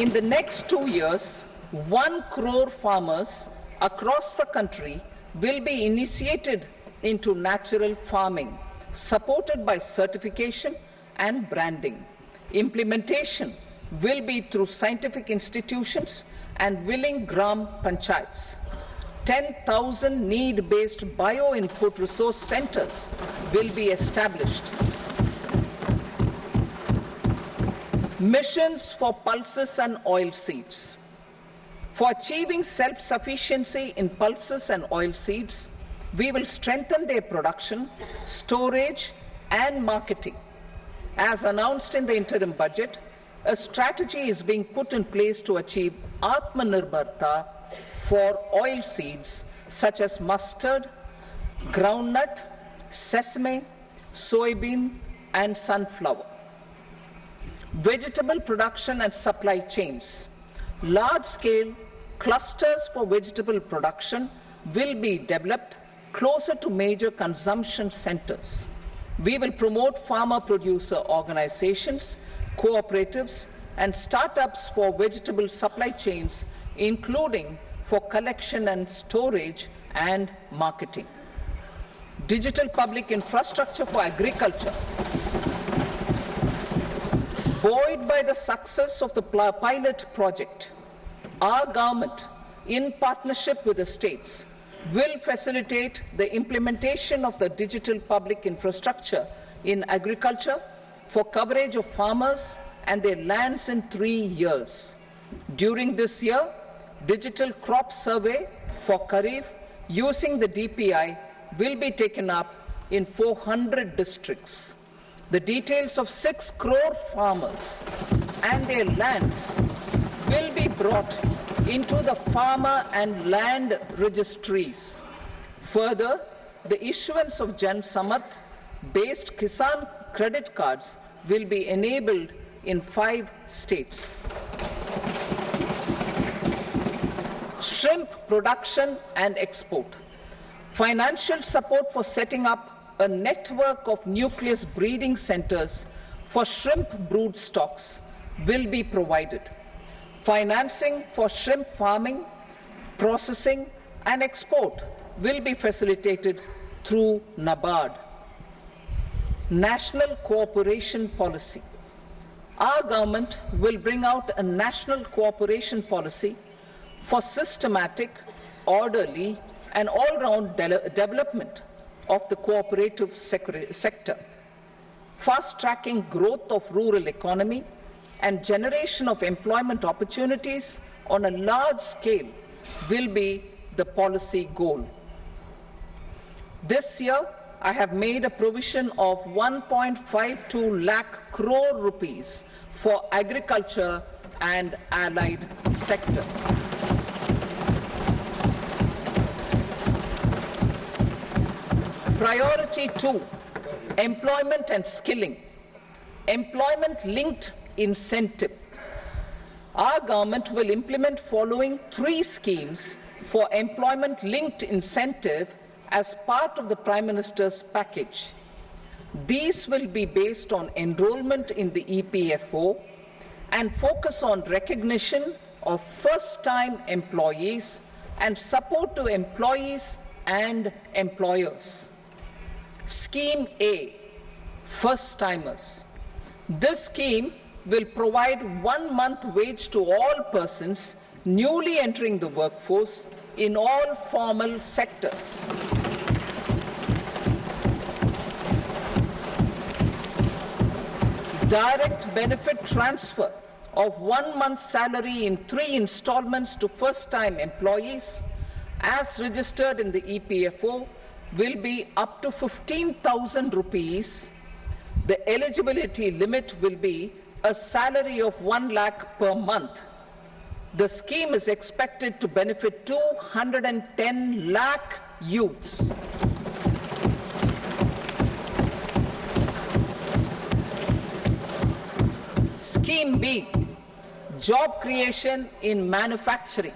In the next two years, one crore farmers across the country will be initiated into natural farming, supported by certification and branding. Implementation will be through scientific institutions and willing gram panchayats. 10,000 need based bio input resource centers will be established. Missions for pulses and oil seeds. For achieving self sufficiency in pulses and oil seeds, we will strengthen their production, storage, and marketing. As announced in the interim budget, a strategy is being put in place to achieve Atmanirbharta for oil seeds such as mustard, groundnut, sesame, soybean, and sunflower. Vegetable production and supply chains. Large scale clusters for vegetable production will be developed closer to major consumption centers. We will promote farmer producer organizations, cooperatives, and startups for vegetable supply chains, including for collection and storage and marketing. Digital public infrastructure for agriculture. Buoyed by the success of the pilot project, our government, in partnership with the states, will facilitate the implementation of the digital public infrastructure in agriculture for coverage of farmers and their lands in three years. During this year, digital crop survey for Kharif using the DPI will be taken up in 400 districts. The details of 6 crore farmers and their lands will be brought into the farmer and land registries. Further, the issuance of Jan Samarth based Kisan credit cards will be enabled in five states. Shrimp production and export. Financial support for setting up a network of nucleus breeding centers for shrimp brood stocks will be provided. Financing for shrimp farming, processing, and export will be facilitated through NABARD. National Cooperation Policy. Our government will bring out a national cooperation policy for systematic, orderly, and all round de- development of the cooperative sector, fast tracking growth of rural economy and generation of employment opportunities on a large scale will be the policy goal. This year, I have made a provision of 1.52 lakh crore rupees for agriculture and allied sectors. Priority two employment and skilling. Employment linked incentive. Our government will implement following three schemes for employment linked incentive as part of the Prime Minister's package. These will be based on enrollment in the EPFO and focus on recognition of first time employees and support to employees and employers. Scheme A First Timers. This scheme will provide one month wage to all persons newly entering the workforce in all formal sectors. Direct benefit transfer of one month's salary in three installments to first time employees, as registered in the EPFO, will be up to 15,000 rupees. The eligibility limit will be a salary of 1 lakh per month. The scheme is expected to benefit 210 lakh youths. Scheme B Job creation in manufacturing.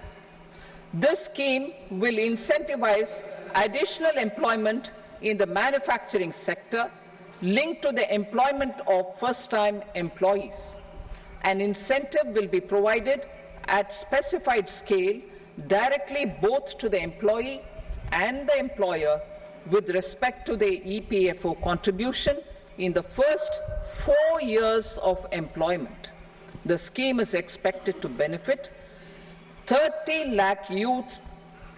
This scheme will incentivize additional employment in the manufacturing sector linked to the employment of first time employees. an incentive will be provided at specified scale directly both to the employee and the employer with respect to the EPFO contribution in the first four years of employment. The scheme is expected to benefit 30 lakh youth